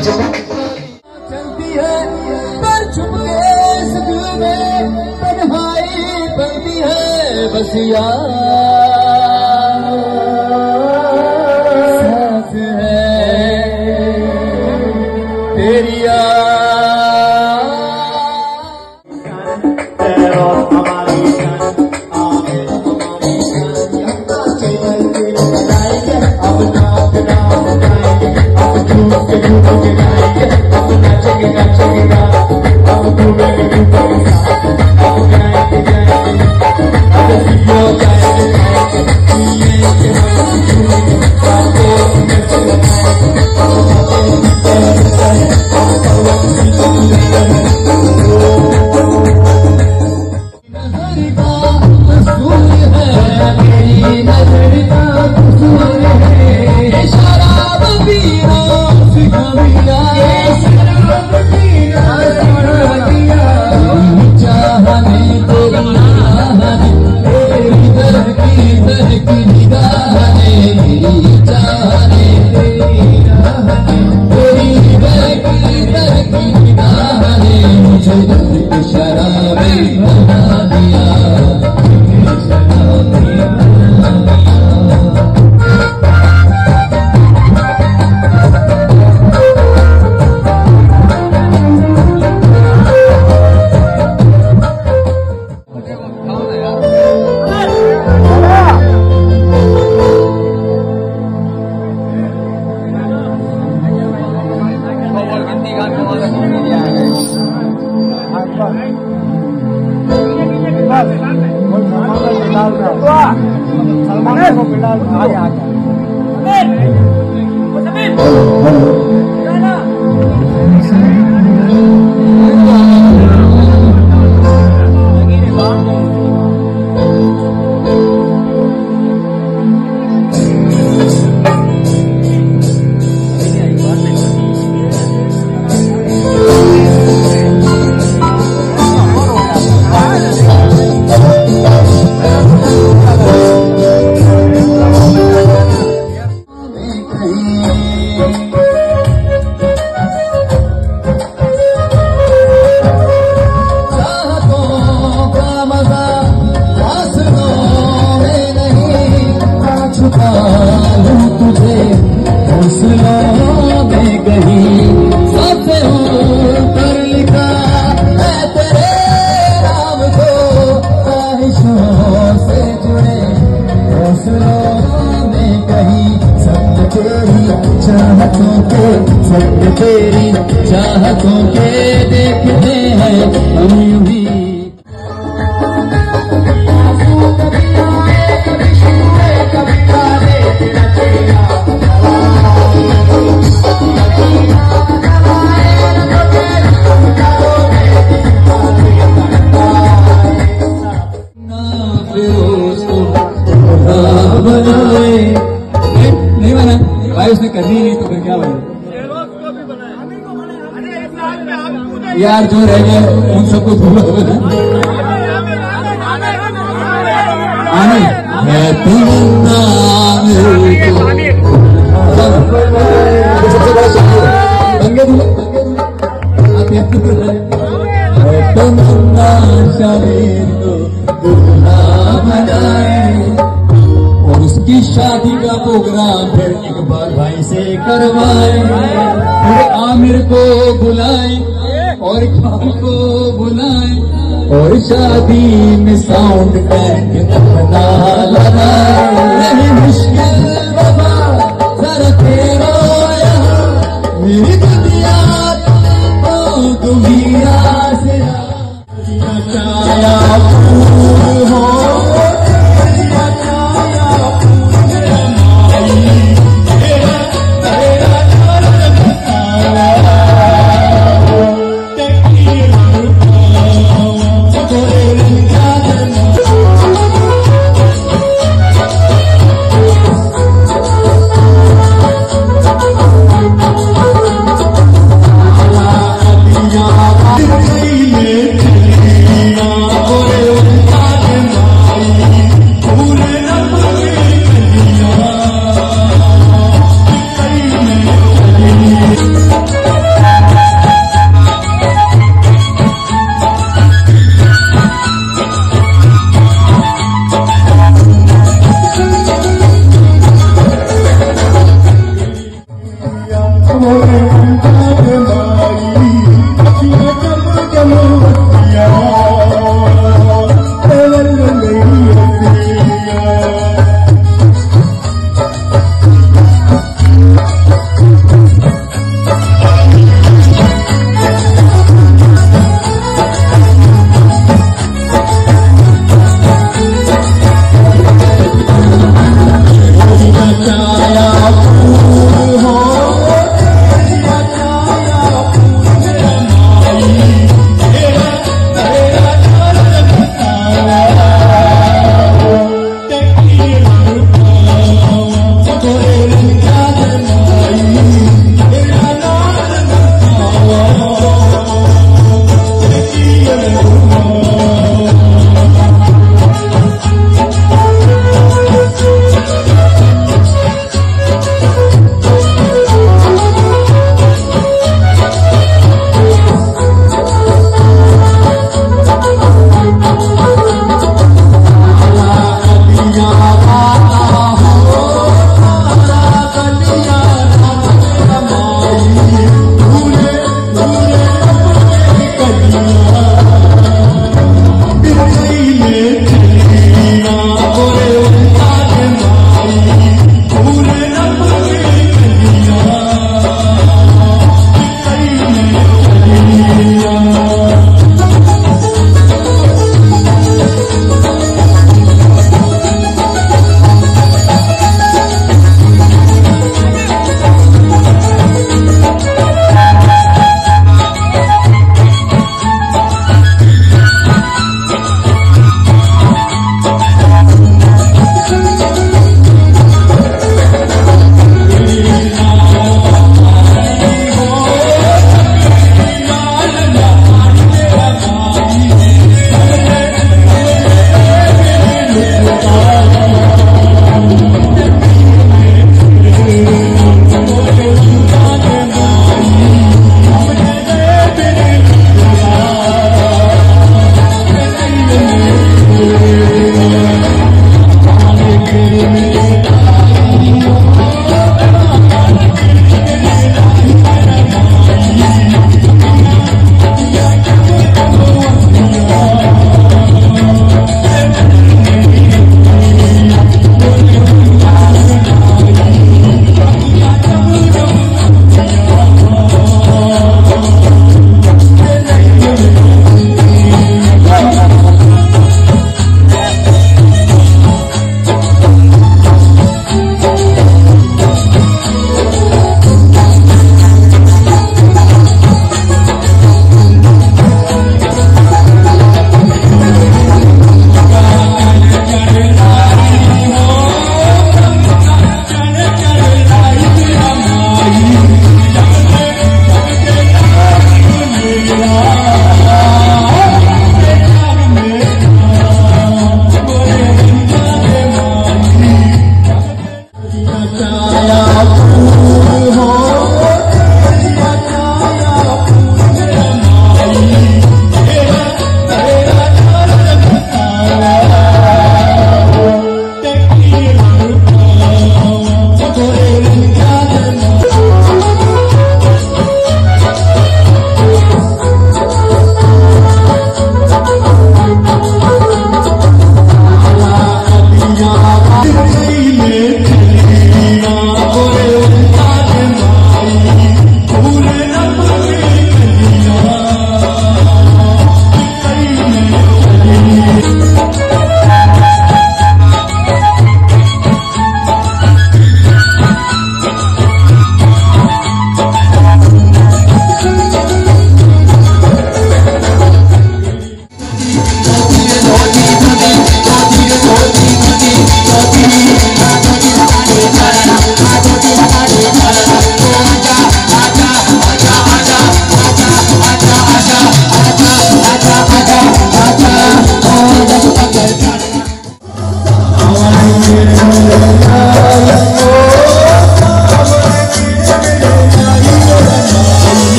चलती है पर छुप के में तन्हाई बनती है बस यार। Hare Bhavadiya आगे आ Thank you. जो रह गए, उन सबको दुल्हा बनाए और उसकी शादी का प्रोग्राम फिर एक बार भाई से करवाए। फिर आमिर को बुलाए। और खान को बुलाए और शादी में साउंड बैंड अपना लगाए नहीं मुश्किल बाबा जरा तेरा